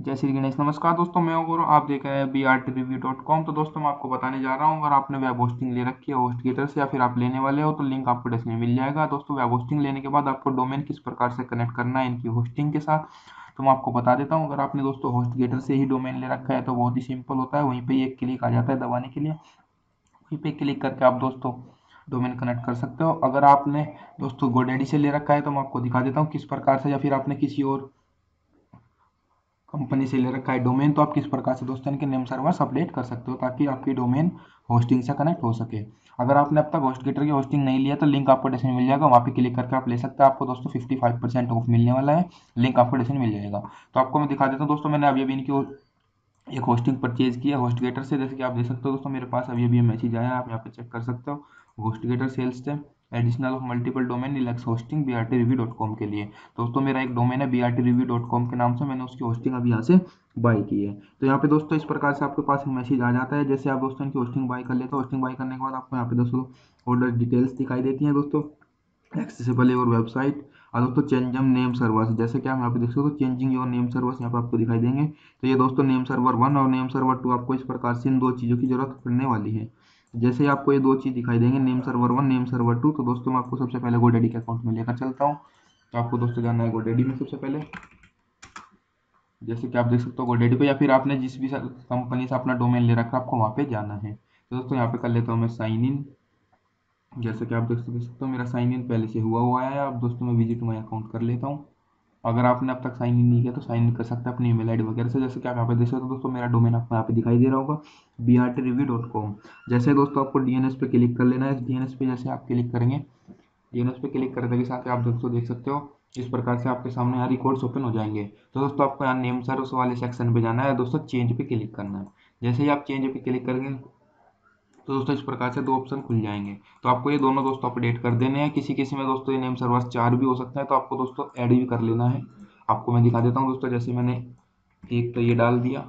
जय श्री गणेश। नमस्कार दोस्तों, मैं गौरव आप देख रहे हैं B R T review dot com तो दोस्तों, मैं आपको बताने जा रहा हूँ, अगर आपने वेब होस्टिंग ले रखी है होस्ट गेटर से, या फिर आप लेने वाले हो तो लिंक आपको डिस्क्रिप्शन में मिल जाएगा। दोस्तों वेब होस्टिंग लेने के बाद आपको डोमेन किस प्रकार से कनेक्ट करना है, इनकी होस्टिंग के साथ तो मैं आपको बता देता हूँ, अगर आपने दोस्तों होस्ट गेटर से ही डोमेन ले रखा है तो बहुत ही सिंपल होता है। वहीं पर एक क्लिक आ जाता है दबाने के लिए। वहीं पर क्लिक करके आप दोस्तों डोमेन कनेक्ट कर सकते हो। अगर आपने दोस्तों गोडेडी से ले रखा है तो मैं आपको दिखा देता हूँ किस प्रकार से, या फिर आपने किसी और कंपनी से ले रखा है। डोमेन तो आप किस प्रकार से दोस्तों इनके नेम सर्वर्स अपडेट कर सकते हो ताकि आपकी डोमेन होस्टिंग से कनेक्ट हो सके। अगर आपने अब तक होस्ट गेटर की होस्टिंग नहीं लिया तो लिंक आपको डिस्क्रिप्शन मिल जाएगा। वहाँ पे क्लिक करके आप ले सकते हैं। आपको दोस्तों 55 परसेंट ऑफ़ मिलने वाला है। लिंक आपको डिस्क्रिप्शन मिल जाएगा। तो आपको मैं दिखा देता हूँ। दोस्तों, मैंने अभी अभी इनकी एक होस्टिंग परचेज किया होस्ट गेटर से, जैसे कि आप देख सकते हो दोस्तों, मेरे पास अभी अभी मैसेज आया, आप यहाँ पे चेक कर सकते हो। होस्ट गेटर सेल्स से additional of multiple domain relax hosting B R T review dot com के लिए। दोस्तों, मेरा एक डोमेन है B R T review dot com के नाम से, मैंने उसकी होस्टिंग अभी यहाँ से बाई की है। तो यहाँ पे दोस्तों, इस प्रकार से आपके पास एक मैसेज आ जाता है, जैसे आप दोस्तों इनकी होस्टिंग बाई कर लेते हो होस्टिंग बाई करने के बाद आपको यहाँ पे दोस्तों ऑर्डर डिटेल्स दिखाई देती हैं दोस्तों। एक्सेसिबल है और वेबसाइट और दोस्तों चेंजम नेम सर्वर्स जैसे कि आप यहाँ पे देख सकते हो चेंजिंग योर नेम सर्वर्स यहाँ पे आपको दिखाई देंगे। तो ये दोस्तों, नेम सर्वर वन और नेम सर्वर टू, आपको इस प्रकार से इन दो चीज़ों की ज़रूरत पड़ने वाली है। जैसे आपको ये दो चीज़ दिखाई देंगे, name server one, name server two तो दोस्तों, मैं आपको सबसे पहले गोडेडी के अकाउंट में लेकर चलता हूँ। तो आपको दोस्तों जाना है गोडेडी में सबसे पहले। जैसे कि आप देख सकते हो गोडेडी पे या फिर आपने जिस भी कंपनी से अपना डोमेन ले रखा है, आपको वहाँ पे जाना है। तो दोस्तों, यहाँ पे कर लेता हूँ मैं साइन इन। जैसे कि आप देख सकते हो, मेरा साइन इन पहले से हुआ हुआ है। अब दोस्तों, मैं विज़िट माई अकाउंट कर लेता हूँ। अगर आपने अब तक साइन इन नहीं किया तो साइन इन कर सकते हैं अपनी ईमेल आईडी वगैरह से। जैसे कि आप यहाँ पे देख सकते हो दोस्तों, मेरा डोमेन आपको यहाँ पे दिखाई दे रहा होगा B R T review dot com जैसे दोस्तों, आपको डी एन एस पे क्लिक कर लेना है। डी एन एस पे जैसे आप क्लिक करेंगे डी एन एस पे क्लिक करने के साथ आप दोस्तों देख सकते हो, इस प्रकार से आपके सामने यहाँ रिकॉर्ड्स ओपन हो जाएँगे। तो दोस्तों, आपको यहाँ नेम सर्विस वाले सेक्शन पे जाना है। दोस्तों चेंज पे क्लिक करना है। जैसे ही आप चेंज पे क्लिक करेंगे तो दोस्तों, इस प्रकार से दो ऑप्शन खुल जाएँगे। तो आपको ये दोनों दोस्तों अपडेट कर देने हैं। किसी किसी में दोस्तों, ये नेम सर्वर्स चार भी हो सकता है तो आपको दोस्तों ऐड भी कर लेना है। आपको मैं दिखा देता हूँ दोस्तों, जैसे मैंने एक तो ये डाल दिया।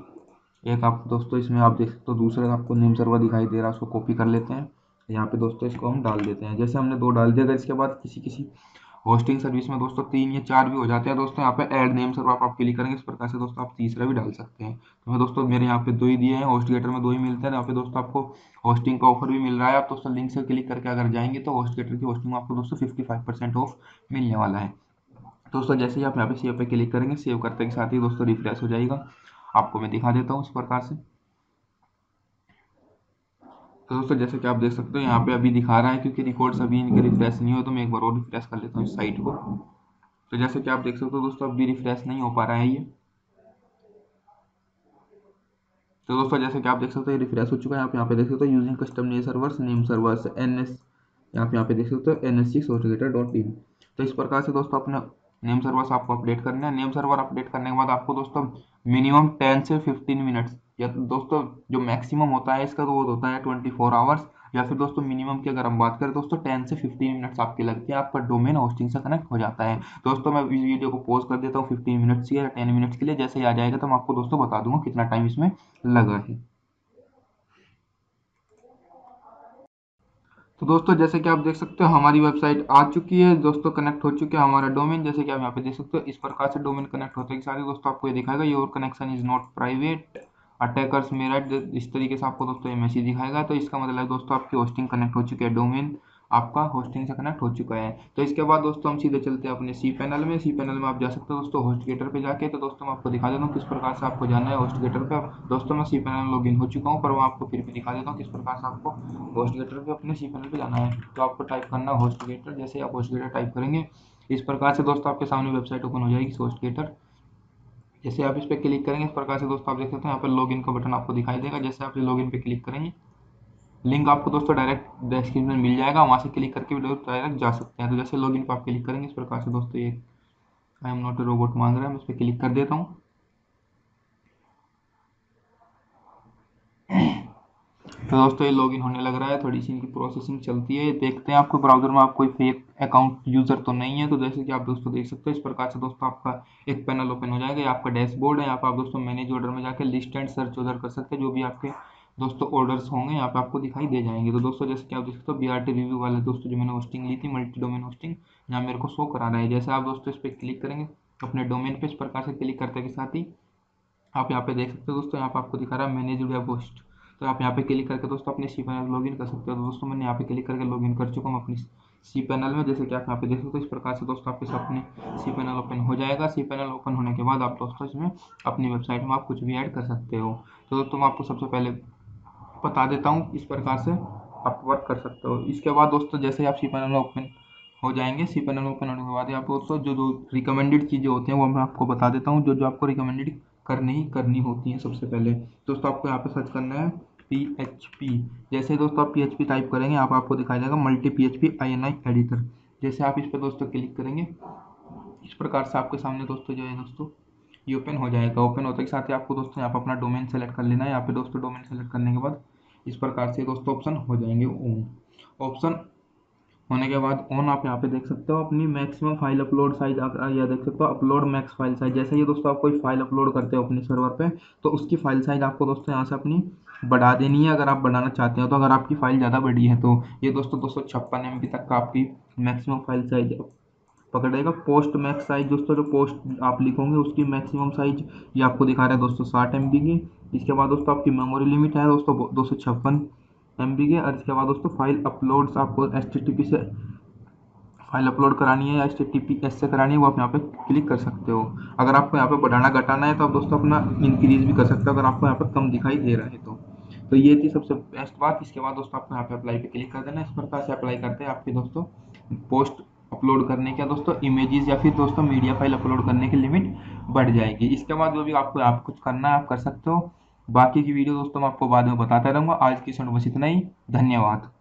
एक आप दोस्तों, इसमें आप देख सकते हो, दूसरा आपको नेम सर्वर दिखाई दे रहा है, उसको कॉपी कर लेते हैं। यहाँ पे दोस्तों, इसको हम डाल देते हैं। जैसे हमने दो डाल दिया, अगर इसके बाद किसी किसी होस्टिंग सर्विस में दोस्तों तीन या चार भी हो जाते हैं दोस्तों यहाँ पे ऐड नेम सर्वर आप, आप क्लिक करेंगे इस प्रकार से दोस्तों आप तीसरा भी डाल सकते हैं। तो मैं दोस्तों मेरे यहाँ पे दो ही दिए हैं होस्ट गेटर में दो ही मिलते हैं यहाँ पे दोस्तों आपको होस्टिंग का ऑफ़र भी मिल रहा है। आप दोस्तों लिंक से क्लिक करके अगर जाएँगे तो होस्ट गेटर की होस्टिंग में आपको दोस्तों फिफ्टी ऑफ़ मिलने वाला है। दोस्तों जैसे ही आप यहाँ पे सेव पे क्लिक करेंगे सेव करते के साथ ही दोस्तों रिफ्रेश हो जाएगा। आपको मैं दिखा देता हूँ इस प्रकार से। तो दोस्तों जैसे कि आप देख सकते हो, यहाँ पे अभी दिखा रहा है, क्योंकि रिकॉर्ड्स अभी इनके रिफ्रेश नहीं हो तो मैं एक बार और रिफ्रेश कर लेता हूँ इस साइट को। तो जैसे कि आप देख सकते हो दोस्तों, अभी रिफ्रेश नहीं हो पा रहा है ये। तो दोस्तों, जैसे कि आप देख सकते हो रिफ्रेश हो चुका है। आप यहाँ पे देख सकते हो using custom name servers name servers N S यहाँ पे यहाँ पे देख सकते हो N S six dot in तो इस प्रकार से दोस्तों, अपना नेम सर्वर्स आपको अपडेट करना है। नेम सर्वर अपडेट करने के बाद आपको दोस्तों मिनिमम टेन से फिफ्टीन मिनट्स या तो दोस्तों जो मैक्सिमम होता है इसका तो वो होता है ट्वेंटी फोर आवर्स या फिर दोस्तों मिनिमम की अगर हम बात करें दोस्तों टेन से फिफ्टीन मिनट्स आपके लगते हैं आपका डोमेन होस्टिंग से कनेक्ट हो जाता है। दोस्तों मैं इस वीडियो को पोज कर देता हूँ फिफ्टीन मिनट्स या टेन मिनट्स के लिए, जैसे ही आ जाएगा तो मैं आपको दोस्तों बता दूँगा कितना टाइम इसमें लगा है। तो दोस्तों, जैसे कि आप देख सकते हो, हमारी वेबसाइट आ चुकी है। दोस्तों कनेक्ट हो चुके हैं हमारा डोमेन जैसे कि आप यहाँ पे देख सकते हो, इस प्रकार से डोमेन कनेक्ट होते हैं। सारे दोस्तों, आपको ये दिखाएगा। Your connection is not private attackers मेरा, इस तरीके से आपको दोस्तों ये मैसेज दिखाएगा। तो इसका मतलब दोस्तों, आपकी होस्टिंग कनेक्ट हो चुकी है डोमेन आपका होस्टिंग से कनेक्ट हो चुका है। तो इसके बाद दोस्तों हम सीधे चलते हैं अपने सी पैनल में। सी पैनल में आप जा सकते हो दोस्तों होस्ट गेटर पे जाके। तो दोस्तों मैं आपको दिखा देता हूँ किस प्रकार से आपको जाना है होस्ट गेटर पे दोस्तों मैं सी पैनल लॉग हो चुका हूँ, पर मैं आपको फिर भी दिखा देता हूँ किस प्रकार से आपको होस्ट गेटर पे अपने सी पैनल पे जाना है। तो आपको टाइप करना है होस्ट गेटर जैसे आप होस्ट गेटर टाइप करेंगे, इस प्रकार से दोस्तों आपके सामने वेबसाइट ओपन हो जाएगी होस्ट गेटर जैसे आप इस पर क्लिक करेंगे, इस प्रकार से दोस्तों आप देख सकते हैं, यहाँ पर लॉगिन का बटन आपको दिखाई देगा। जैसे आप लॉगिन पे क्लिक करेंगे लिंक आपको दोस्तों डायरेक्ट डिस्क्रिप्शन में मिल जाएगा। वहाँ से क्लिक करके भी डायरेक्ट जा सकते हैं। तो जैसे लॉगिन पर आप क्लिक करेंगे, इस प्रकार से दोस्तों ये I am not a robot मांग रहा है। मैं इस पर क्लिक कर देता हूँ। तो दोस्तों ये लॉगिन होने लग रहा है। थोड़ी सी इनकी प्रोसेसिंग चलती है। देखते हैं आपको ब्राउज़र में आप कोई फेक अकाउंट यूज़र तो नहीं है। तो जैसे कि आप दोस्तों देख सकते हो, इस प्रकार से दोस्तों आपका एक पैनल ओपन हो जाएगा। आपका डैशबोर्ड है। यहाँ पर आप दोस्तों मैनेज ऑर्डर में जाकर लिस्ट एंड सर्च ऑर्डर कर सकते हैं। जो भी आपके दोस्तों ऑर्डर्स होंगे, यहाँ पे आपको दिखाई दे जाएँगे। तो दोस्तों, जैसे कि आप देख सकते हो बी आर टी रिव्यू वाले दोस्तों, जो मैंने होस्टिंग ली थी मल्टी डोमेन होस्टिंग यहाँ मेरे को शो करा रहा है। जैसे आप दोस्तों इस पर क्लिक करेंगे अपने डोमेन पे इस प्रकार से क्लिक करते के साथ ही आप यहाँ पे देख सकते हो दोस्तों, यहाँ पे आपको दिखा रहा है मैनेज वेब होस्ट तो आप यहाँ पे क्लिक करके दोस्तों अपने सी पैनल लॉगिन कर सकते हो। तो दोस्तों, मैंने यहाँ पे क्लिक करके लॉगिन कर चुका हूँ अपनी सी पैनल में। जैसे कि आप यहाँ पे देख सकते हो, इस प्रकार से दोस्तों आपके अपने सी पैनल ओपन हो जाएगा। सी पैनल ओपन होने के बाद आप दोस्तों इसमें अपनी वेबसाइट में आप कुछ भी ऐड कर सकते हो। तो दोस्तों, मैं आपको सबसे पहले बता देता हूँ इस प्रकार से आप वर्क कर सकते हो। इसके बाद दोस्तों, जैसे ही आप सी पैनल ओपन हो जाएँगे सी पैनल ओपन होने के बाद आप दोस्तों, जो जो रिकमेंडेड चीज़ें होती हैं, वो मैं आपको बता देता हूँ। जो जो आपको रिकमेंडेड करनी ही करनी होती हैं सबसे पहले। दोस्तों, आपको यहाँ पे सर्च करना है पी एच पी जैसे दोस्तों आप पी एच पी टाइप करेंगे, आप, आपको दिखाई देगा multi P H P I N I editor जैसे आप इस पर दोस्तों क्लिक करेंगे, इस प्रकार से आपके सामने दोस्तों जो है दोस्तों ये ओपन हो जाएगा। ओपन होते के साथ ही आपको दोस्तों यहाँ पर अपना डोमेन सेलेक्ट कर लेना है। यहाँ पे दोस्तों डोमेन सेलेक्ट करने के बाद इस प्रकार से दोस्तों ऑप्शन हो जाएँगे ऑन ऑप्शन होने के बाद ऑन आप यहाँ पे देख सकते हो अपनी मैक्सिमम फ़ाइल अपलोड साइज़ आप यह देख सकते हो अपलोड मैक्स फ़ाइल साइज़ जैसे ये दोस्तों आप कोई फ़ाइल अपलोड करते हो अपने सर्वर पे तो उसकी फ़ाइल साइज़ आपको दोस्तों यहाँ से अपनी बढ़ा देनी है। अगर आप बढ़ाना चाहते हो तो अगर आपकी फ़ाइल ज़्यादा बड़ी है तो ये दोस्तों दो सौ तक का आपकी मैक्सिमम फ़ाइल साइज़ पकड़ेगा। पोस्ट मैक्स साइज़ दोस्तों, जो पोस्ट आप लिखोगे उसकी मैक्सिमम साइज़ ये आपको दिखा रहा है दोस्तों साठ एम की। इसके बाद दोस्तों आपकी मेमोरी लिमिट है दोस्तों, दो सौ छप्पन एम की। और इसके बाद दोस्तों फ़ाइल अपलोड्स आपको एस से फ़ाइल अपलोड करानी है या एस टी एस से करानी है, वो आप यहाँ पे क्लिक कर सकते हो। अगर आपको यहाँ पे बढ़ाना घटाना है तो आप दोस्तों अपना इंक्रीज भी कर सकते हो, अगर आपको यहाँ पे कम दिखाई दे रहा है तो। तो ये थी सबसे बेस्ट बात। इसके बाद दोस्तों आपको यहाँ पे अप्लाई पे क्लिक कर देना इस प्रकार से अप्लाई करते हैं आपके दोस्तों पोस्ट अपलोड करने के दोस्तों? इमेजेस या फिर दोस्तों मीडिया फ़ाइल अपलोड करने की लिमिट बढ़ जाएगी। इसके बाद जो भी आपको, आप कुछ करना है, आप कर सकते हो। बाकी की वीडियो दोस्तों मैं आपको बाद में बताता रहूँगा। आज की समय बस इतना ही। धन्यवाद।